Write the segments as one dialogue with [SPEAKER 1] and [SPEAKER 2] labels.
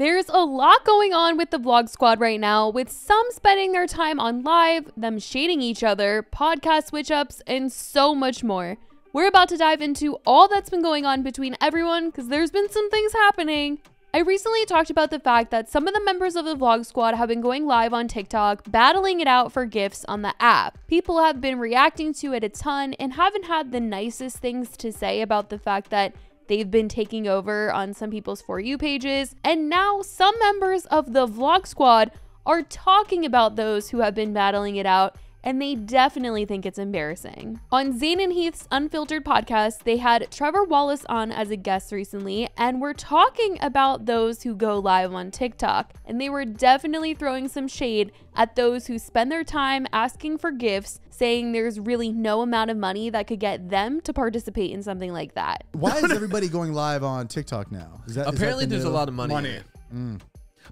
[SPEAKER 1] There's a lot going on with the Vlog Squad right now, with some spending their time on live, them shading each other, podcast switch ups, and so much more. We're about to dive into all that's been going on between everyone because there's been some things happening. I recently talked about the fact that some of the members of the Vlog Squad have been going live on TikTok, battling it out for gifts on the app. People have been reacting to it a ton and haven't had the nicest things to say about the fact that they've been taking over on some people's For You pages. And now some members of the Vlog Squad are talking about those who have been battling it out and they definitely think it's embarrassing. On Zane and Heath's Unfiltered podcast, they had Trevor Wallace on as a guest recently, and we're talking about those who go live on TikTok. And they were definitely throwing some shade at those who spend their time asking for gifts, saying there's really no amount of money that could get them to participate in something like that.
[SPEAKER 2] Why is everybody going live on TikTok now? Is that
[SPEAKER 3] Apparently,
[SPEAKER 2] the
[SPEAKER 3] there's a lot of money.
[SPEAKER 4] money.
[SPEAKER 3] in it. Mm.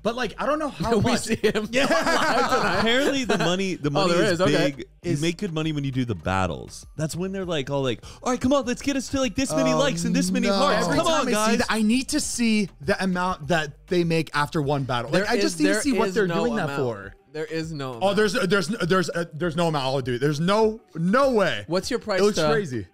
[SPEAKER 4] But like, I don't know how
[SPEAKER 3] we
[SPEAKER 4] much.
[SPEAKER 3] see him. Yeah.
[SPEAKER 5] Apparently, the money the money
[SPEAKER 3] there
[SPEAKER 5] is,
[SPEAKER 3] is, okay.
[SPEAKER 5] big.
[SPEAKER 2] Is-
[SPEAKER 5] you make good money when you do the battles. That's when they're like all like, all right, come on, let's get us to like this many
[SPEAKER 2] Oh,
[SPEAKER 5] likes and this many
[SPEAKER 2] no.
[SPEAKER 5] hearts.
[SPEAKER 4] Every
[SPEAKER 5] Come
[SPEAKER 4] time
[SPEAKER 5] on,
[SPEAKER 4] I see
[SPEAKER 5] guys.
[SPEAKER 4] that, I need to see the amount that they make after one battle. Like,
[SPEAKER 3] There
[SPEAKER 4] I
[SPEAKER 3] is-
[SPEAKER 4] just need to
[SPEAKER 3] there
[SPEAKER 4] see what
[SPEAKER 3] is
[SPEAKER 4] they're
[SPEAKER 3] no
[SPEAKER 4] doing that
[SPEAKER 3] amount.
[SPEAKER 4] for.
[SPEAKER 3] There is no.
[SPEAKER 4] Oh,
[SPEAKER 3] amount.
[SPEAKER 4] there's there's there's uh, there's no amount I'll do. There's no no way.
[SPEAKER 3] What's your price?
[SPEAKER 4] It looks
[SPEAKER 3] to-
[SPEAKER 4] crazy.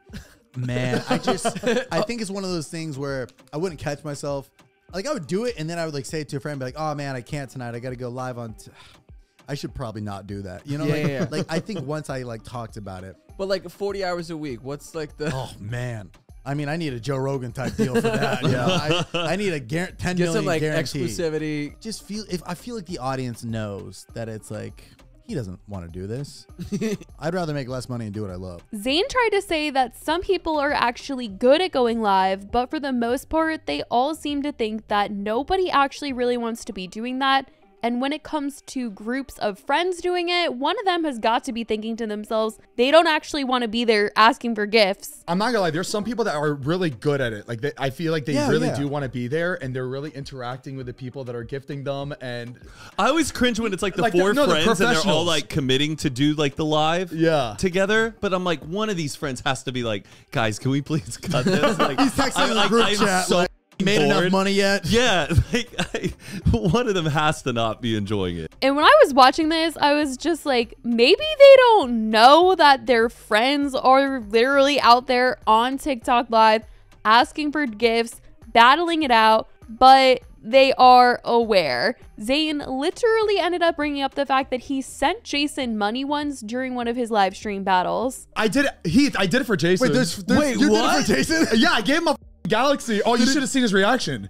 [SPEAKER 2] Man, I just I think it's one of those things where I wouldn't catch myself. Like I would do it and then I would like say it to a friend, be like, "Oh man, I can't tonight. I got to go live on." T- I should probably not do that. You know,
[SPEAKER 3] Yeah,
[SPEAKER 2] like,
[SPEAKER 3] yeah, yeah.
[SPEAKER 2] like I think once I like talked about it.
[SPEAKER 3] But like 40 hours a week. What's like the?
[SPEAKER 2] Oh man, I mean, I need a Joe Rogan type deal for that. Yeah, I, I need a guar- ten
[SPEAKER 3] Get
[SPEAKER 2] million
[SPEAKER 3] some like
[SPEAKER 2] guarantee.
[SPEAKER 3] exclusivity.
[SPEAKER 2] Just feel if I feel like the audience knows that it's like he doesn't want to do this. I'd rather make less money and do what I love.
[SPEAKER 1] Zane tried to say that some people are actually good at going live, but for the most part, they all seem to think that nobody actually really wants to be doing that. And when it comes to groups of friends doing it, one of them has got to be thinking to themselves, they don't actually want to be there asking for gifts.
[SPEAKER 4] I'm not gonna lie. There's some people that are really good at it. Like they, I feel like they
[SPEAKER 2] Yeah,
[SPEAKER 4] really
[SPEAKER 2] yeah.
[SPEAKER 4] do want to be there, and they're really interacting with the people that are gifting them. And
[SPEAKER 5] I always cringe when it's like the
[SPEAKER 4] Like the-
[SPEAKER 5] four
[SPEAKER 4] no, the
[SPEAKER 5] friends and they're all like committing to do like the live
[SPEAKER 4] Yeah.
[SPEAKER 5] together. But I'm like, one of these friends has to be like, guys, can we please cut this? Like,
[SPEAKER 2] He's texting
[SPEAKER 5] I'm,
[SPEAKER 2] the group
[SPEAKER 5] I'm
[SPEAKER 2] chat.
[SPEAKER 5] so
[SPEAKER 2] like, made enough money yet?
[SPEAKER 5] Yeah, like I, one of them has to not be enjoying it.
[SPEAKER 1] And when I was watching this, I was just like, maybe they don't know that their friends are literally out there on TikTok Live asking for gifts, battling it out, but they are aware. Zane literally ended up bringing up the fact that he sent Jason money once during one of his live stream battles.
[SPEAKER 4] I did it. Heath, I did it for Jason.
[SPEAKER 2] Wait, there's, there's
[SPEAKER 5] Wait,
[SPEAKER 2] you
[SPEAKER 5] what?
[SPEAKER 2] did it for Jason?
[SPEAKER 4] yeah, I gave him a Galaxy. Oh, you should have seen his reaction.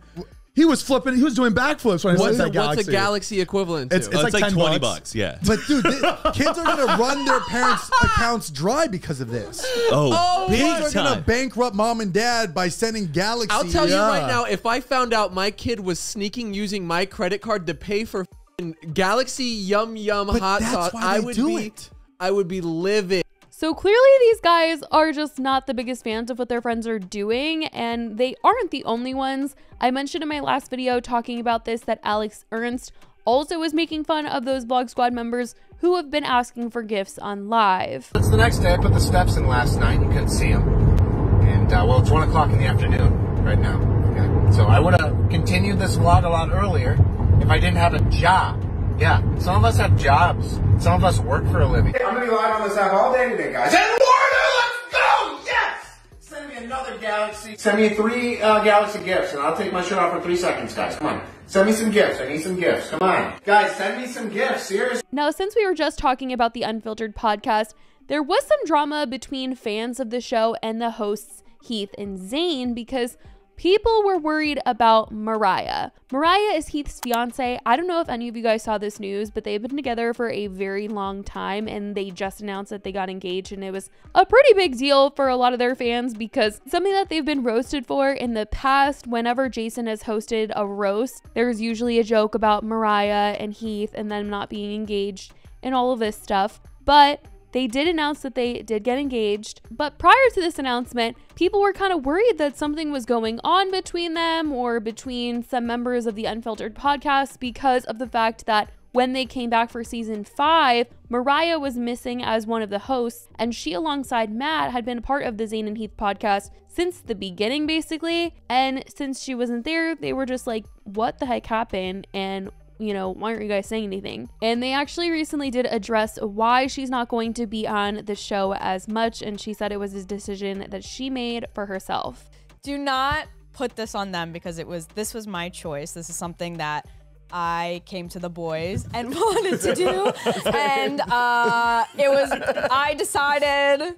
[SPEAKER 4] He was flipping. He was doing backflips when I
[SPEAKER 3] What's,
[SPEAKER 4] said
[SPEAKER 3] a,
[SPEAKER 4] that
[SPEAKER 3] what's
[SPEAKER 4] Galaxy.
[SPEAKER 3] a galaxy equivalent to?
[SPEAKER 4] It's-
[SPEAKER 5] Oh,
[SPEAKER 4] like
[SPEAKER 5] it's like,
[SPEAKER 4] 10
[SPEAKER 5] 20
[SPEAKER 4] bucks.
[SPEAKER 5] bucks. Yeah.
[SPEAKER 2] But dude, thi- kids are gonna run their parents' accounts dry because of this.
[SPEAKER 5] oh, oh
[SPEAKER 2] Kids
[SPEAKER 5] big
[SPEAKER 2] are gonna bankrupt mom and dad by sending Galaxy.
[SPEAKER 3] I'll tell you right now, if I found out my kid was sneaking using my credit card to pay for Galaxy Yum Yum
[SPEAKER 2] But
[SPEAKER 3] hot sauce, I would
[SPEAKER 2] do
[SPEAKER 3] be,
[SPEAKER 2] it.
[SPEAKER 3] I would be livid.
[SPEAKER 1] So clearly, these guys are just not the biggest fans of what their friends are doing, and they aren't the only ones. I mentioned in my last video talking about this that Alex Ernst also was making fun of those Vlog Squad members who have been asking for gifts on live.
[SPEAKER 6] It's the next day. I put the steps in last night. You couldn't see them. And, uh, well, it's 1 o'clock in the afternoon right now. Okay. So I would have continued this vlog a lot earlier if I didn't have a job. Yeah. Some of us have jobs. Some of us work for a living. I'm going to be live on this app all day today, guys. And Warner, let's go! Yes! Send me another Galaxy. Send me three uh, Galaxy gifts, and I'll take my shirt off for three seconds, guys. Come on. Send me some gifts. I need some gifts. Come on. Guys, send me some gifts. Seriously.
[SPEAKER 1] Now, since we were just talking about the Unfiltered podcast, there was some drama between fans of the show and the hosts, Heath and Zane, because people were worried about Mariah. Mariah is Heath's fiance. I don't know if any of you guys saw this news, but they've been together for a very long time and they just announced that they got engaged. And it was a pretty big deal for a lot of their fans because something that they've been roasted for in the past, whenever Jason has hosted a roast, there's usually a joke about Mariah and Heath and them not being engaged and all of this stuff. But they did announce that they did get engaged, but prior to this announcement, people were kind of worried that something was going on between them or between some members of the Unfiltered podcast because of the fact that when they came back for season five, Mariah was missing as one of the hosts, and she, alongside Matt, had been a part of the Zane and Heath podcast since the beginning, basically. And since she wasn't there, they were just like, what the heck happened? And you know, why aren't you guys saying anything? And they actually recently did address why she's not going to be on the show as much. And she said it was a decision that she made for herself.
[SPEAKER 7] do not put this on them because it was this was my choice. This is something that I came to the boys and wanted to do, and uh, it was I decided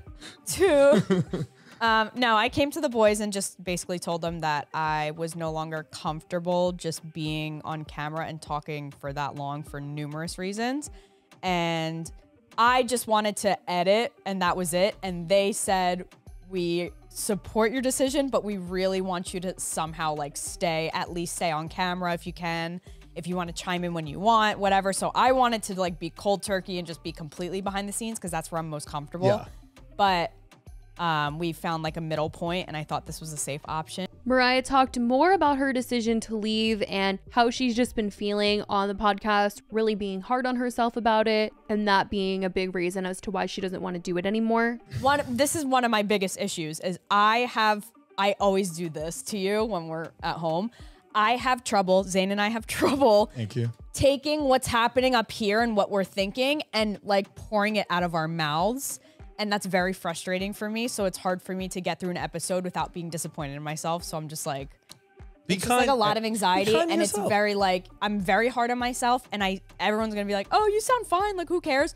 [SPEAKER 7] to. Um, no, I came to the boys and just basically told them that I was no longer comfortable just being on camera and talking for that long for numerous reasons, and I just wanted to edit, and that was it. And they said we support your decision, but we really want you to somehow like stay, at least stay on camera if you can. If you want to chime in when you want, whatever. So I wanted to like be cold turkey and just be completely behind the scenes because that's where I'm most comfortable.
[SPEAKER 4] Yeah.
[SPEAKER 7] But um, we found like a middle point, and I thought this was a safe option.
[SPEAKER 1] Mariah talked more about her decision to leave and how she's just been feeling on the podcast, really being hard on herself about it, and that being a big reason as to why she doesn't want to do it anymore.
[SPEAKER 7] one this is one of my biggest issues is I have I always do this to you when we're at home. I have trouble, Zane and I have trouble
[SPEAKER 4] Thank you.
[SPEAKER 7] taking what's happening up here and what we're thinking and like pouring it out of our mouths. And that's very frustrating for me. So it's hard for me to get through an episode without being disappointed in myself. So I'm just like,
[SPEAKER 5] Be
[SPEAKER 7] it's like a lot of anxiety and it's very like I'm very hard on myself and I everyone's gonna be like, oh, you sound fine, like who cares?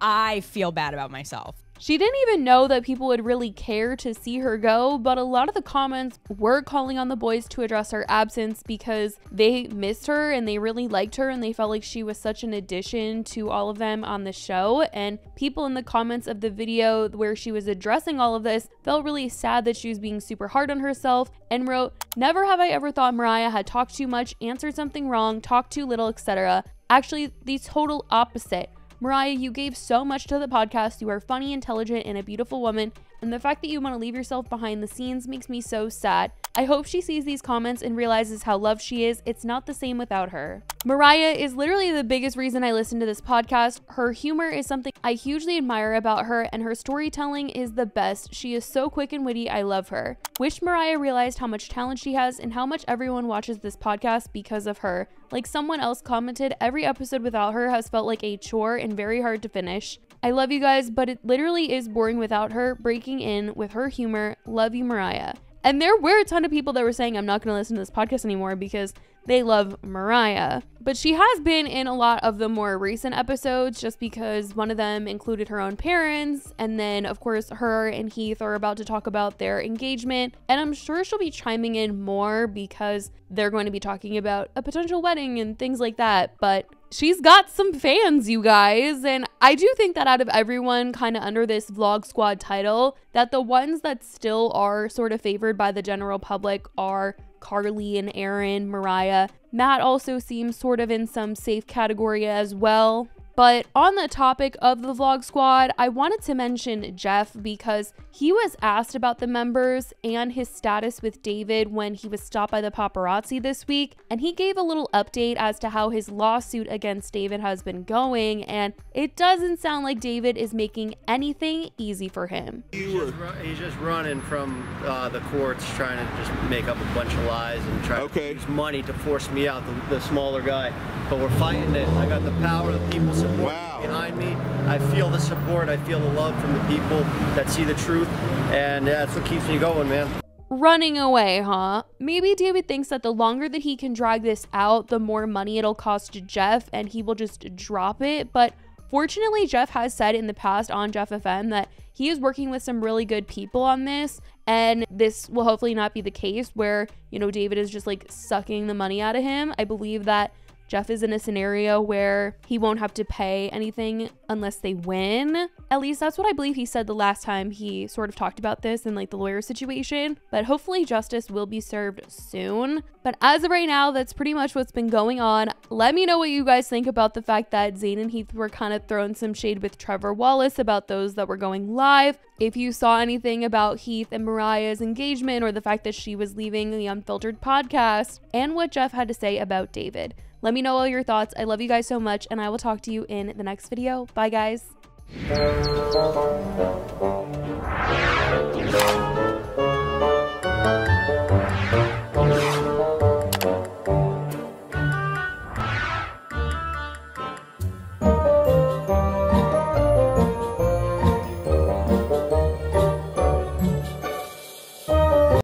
[SPEAKER 7] I feel bad about myself.
[SPEAKER 1] She didn't even know that people would really care to see her go, but a lot of the comments were calling on the boys to address her absence because they missed her and they really liked her and they felt like she was such an addition to all of them on the show. And people in the comments of the video where she was addressing all of this felt really sad that she was being super hard on herself and wrote, Never have I ever thought Mariah had talked too much, answered something wrong, talked too little, etc. Actually, the total opposite. Mariah, you gave so much to the podcast. You are funny, intelligent, and a beautiful woman. And the fact that you want to leave yourself behind the scenes makes me so sad. I hope she sees these comments and realizes how loved she is. It's not the same without her. Mariah is literally the biggest reason I listen to this podcast. Her humor is something I hugely admire about her, and her storytelling is the best. She is so quick and witty. I love her. Wish Mariah realized how much talent she has and how much everyone watches this podcast because of her. Like someone else commented, every episode without her has felt like a chore and very hard to finish. I love you guys, but it literally is boring without her. Breaking in with her humor. Love you, Mariah. And there were a ton of people that were saying, I'm not going to listen to this podcast anymore because they love Mariah. But she has been in a lot of the more recent episodes just because one of them included her own parents. And then, of course, her and Heath are about to talk about their engagement. And I'm sure she'll be chiming in more because they're going to be talking about a potential wedding and things like that. But she's got some fans, you guys. And I do think that out of everyone kind of under this Vlog Squad title, that the ones that still are sort of favored by the general public are Carly and Erin, Mariah. Matt also seems sort of in some safe category as well. But on the topic of the Vlog Squad, I wanted to mention Jeff because he was asked about the members and his status with David when he was stopped by the paparazzi this week, and he gave a little update as to how his lawsuit against David has been going, and it doesn't sound like David is making anything easy for him.
[SPEAKER 8] He's just, ru- he's just running from uh, the courts, trying to just make up a bunch of lies and try
[SPEAKER 9] Okay.
[SPEAKER 8] to use money to force me out, the, the smaller guy. But we're fighting it. I got the power, of the people support
[SPEAKER 9] Wow.
[SPEAKER 8] behind me. I feel the support. I feel the love from the people that see the truth, and that's what keeps me going, man.
[SPEAKER 1] running away, huh? Maybe David thinks that the longer that he can drag this out, the more money it'll cost to Jeff and he will just drop it. But fortunately, Jeff has said in the past on Jeff FM that he is working with some really good people on this. And this will hopefully not be the case where, you know, David is just like sucking the money out of him. I believe that Jeff is in a scenario where he won't have to pay anything unless they win. At least that's what I believe he said the last time he sort of talked about this in like the lawyer situation. But hopefully justice will be served soon. But as of right now, that's pretty much what's been going on. Let me know what you guys think about the fact that Zane and Heath were kind of throwing some shade with Trevor Wallace about those that were going live. If you saw anything about Heath and Mariah's engagement or the fact that she was leaving the Unfiltered podcast, and what Jeff had to say about David. Let me know all your thoughts. I love you guys so much, and I will talk to you in the next video. Bye, guys.